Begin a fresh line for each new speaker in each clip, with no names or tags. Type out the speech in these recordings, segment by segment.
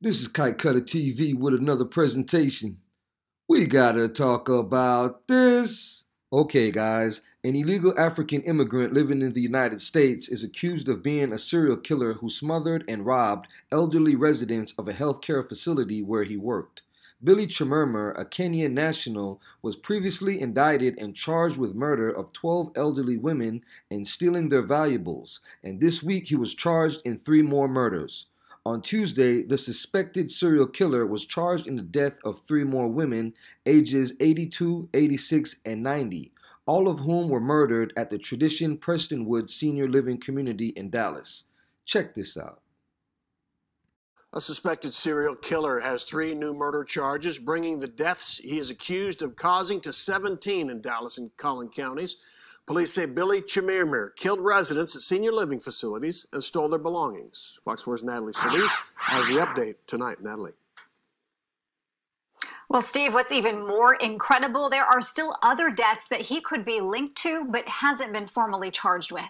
This is Kyte Kutter TV with another presentation. We gotta talk about this. Okay, guys, an illegal African immigrant living in the United States is accused of being a serial killer who smothered and robbed elderly residents of a healthcare facility where he worked. Billy Chemirmir, a Kenyan national, was previously indicted and charged with murder of 12 elderly women and stealing their valuables, and this week he was charged in three more murders. On Tuesday, the suspected serial killer was charged in the death of three more women, ages 82, 86, and 90, all of whom were murdered at the Tradition Prestonwood Senior Living Community in Dallas. Check this out.
A suspected serial killer has three new murder charges, bringing the deaths he is accused of causing to 17 in Dallas and Collin counties. Police say Billy Chemirmir killed residents at senior living facilities and stole their belongings. Fox 4's Natalie Solis has the update tonight. Natalie.
Well, Steve, what's even more incredible, there are still other deaths that he could be linked to but hasn't been formally charged with.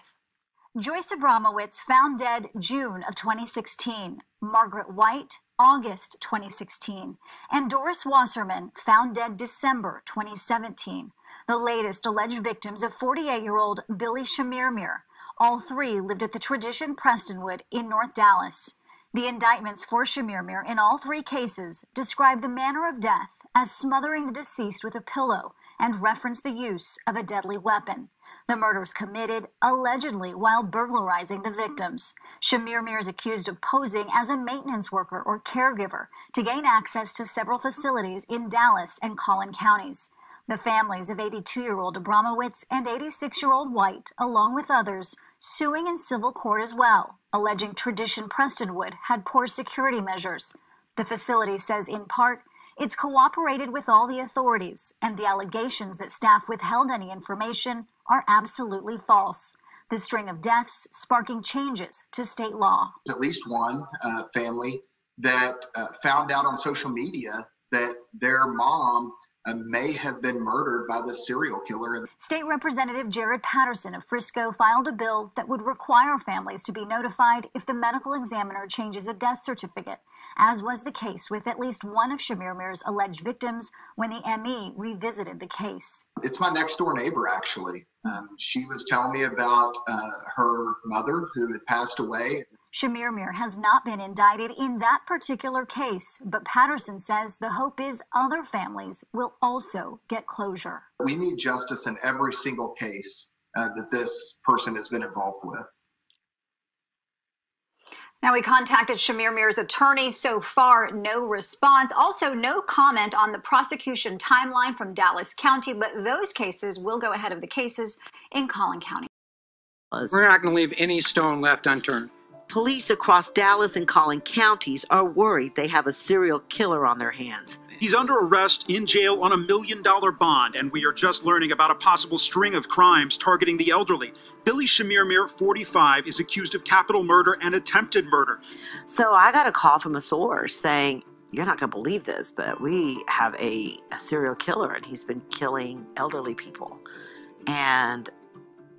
Joyce Abramowitz found dead June of 2016, Margaret White August 2016, and Doris Wasserman found dead December 2017 the latest alleged victims of 48 year old Billy Chemirmir. All three lived at the Tradition Prestonwood in North Dallas. The indictments for Chemirmir in all three cases describe the manner of death as smothering the deceased with a pillow and reference the use of a deadly weapon. The murders committed allegedly while burglarizing the victims. Chemirmir is accused of posing as a maintenance worker or caregiver to gain access to several facilities in Dallas and Collin counties. The families of 82 year old Abramowitz and 86 year old White, along with others, suing in civil court as well, alleging Tradition Prestonwood had poor security measures. The facility says, in part, it's cooperated with all the authorities, and the allegations that staff withheld any information are absolutely false. The string of deaths sparking changes to state law.
At least one uh, family that uh, found out on social media that their mom may have been murdered by the serial killer.
State Representative Jared Patterson of Frisco filed a bill that would require families to be notified if the medical examiner changes a death certificate, as was the case with at least one of Chemirmir's alleged victims when the ME revisited the case.
It's my next door neighbor, actually. Um, she was telling me about uh, her mother who had passed away.
Chemirmir has not been indicted in that particular case, but Patterson says the hope is other families will also get closure.
We need justice in every single case uh, that this person has been involved with.
Now, we contacted Chemirmir's attorney. So far, no response. Also, no comment on the prosecution timeline from Dallas County, but those cases will go ahead of the cases in Collin County.
We're not going to leave any stone left unturned.
Police across Dallas and Collin counties are worried they have a serial killer on their hands.
He's under arrest in jail on a million dollar bond, and we are just learning about a possible string of crimes targeting the elderly. Billy Chemirmir, 45, is accused of capital murder and attempted murder.
So I got a call from a source saying, You're not going to believe this, but we have a, a serial killer, and he's been killing elderly people. And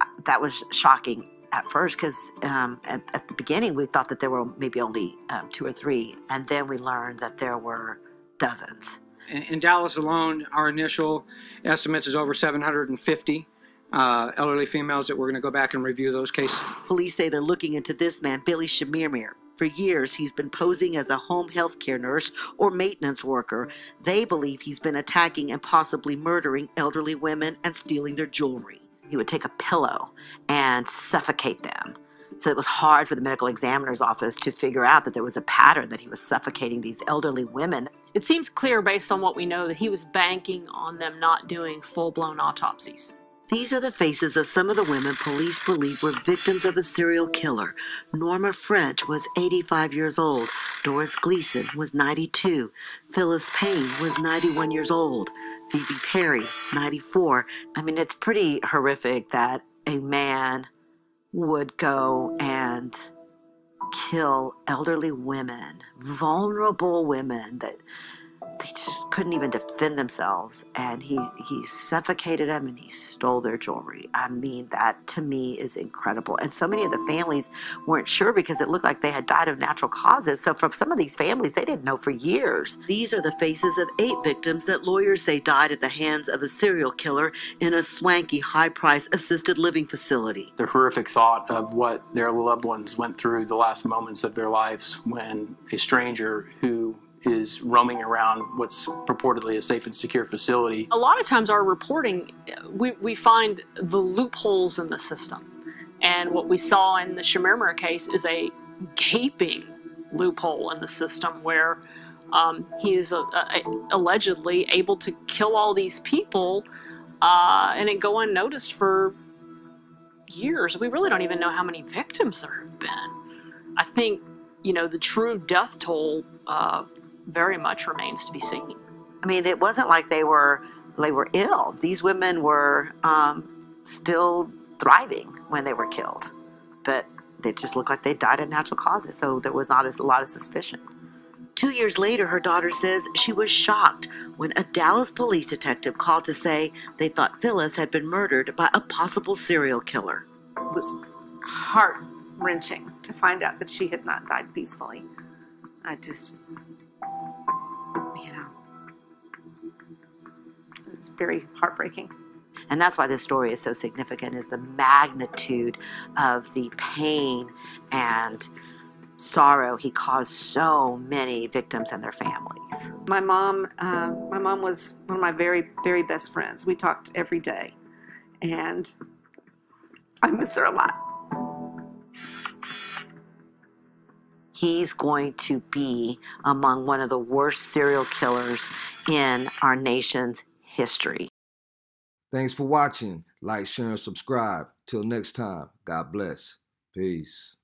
uh, that was shocking at first because um, at, at, the beginning we thought that there were maybe only um, two or three, and then we learned that there were dozens.
In, in Dallas alone, our initial estimates is over 750 uh, elderly females that we're going to go back and review those cases.
Police say they're looking into this man, Billy Chemirmir. For years, he's been posing as a home health care nurse or maintenance worker. They believe he's been attacking and possibly murdering elderly women and stealing their jewelry he would take a pillow and suffocate them. So it was hard for the medical examiner's office to figure out that there was a pattern that he was suffocating these elderly women.
It seems clear based on what we know that he was banking on them not doing full blown autopsies.
These are the faces of some of the women police believe were victims of a serial killer. Norma French was 85 years old. Doris Gleason was 92. Phyllis Payne was 91 years old. Phoebe Perry, 94. I mean, it's pretty horrific that a man would go and kill elderly women, vulnerable women that they couldn't even defend themselves and he he suffocated them and he stole their jewelry. I mean that to me is incredible. And so many of the families weren't sure because it looked like they had died of natural causes. So from some of these families they didn't know for years. These are the faces of eight victims that lawyers say died at the hands of a serial killer in a swanky high price assisted living facility.
The horrific thought of what their loved ones went through the last moments of their lives when a stranger who is roaming around what's purportedly a safe and secure facility.
A lot of times, our reporting, we, we find the loopholes in the system. And what we saw in the Chemirmir case is a gaping loophole in the system where um, he is uh, uh, allegedly able to kill all these people uh, and it go unnoticed for years. We really don't even know how many victims there have been. I think, you know, the true death toll uh, very much remains to be seen.
I mean, it wasn't like they were they were ill. These women were um, still thriving when they were killed, but they just looked like they died of natural causes. So there was not a lot of suspicion. Two years later, her daughter says she was shocked when a Dallas police detective called to say they thought Phyllis had been murdered by a possible serial killer.
It was heart wrenching to find out that she had not died peacefully. I just it's very heartbreaking.
And that's why this story is so significant is the magnitude of the pain and sorrow he caused so many victims and their families.
My mom, uh, my mom was one of my very, very best friends. We talked every day, and I miss her a lot.
He's going to be among one of the worst serial killers in our nation's history.
Thanks for watching. Like, share, and subscribe. Till next time, God bless. Peace.